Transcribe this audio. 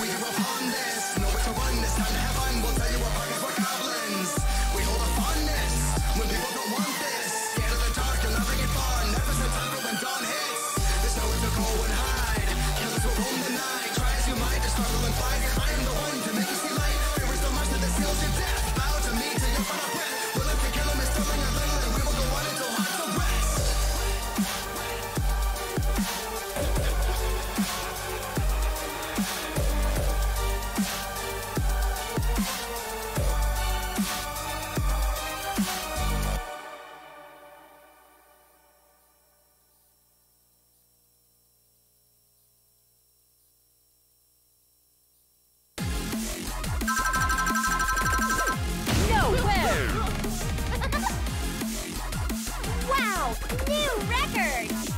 We are New record!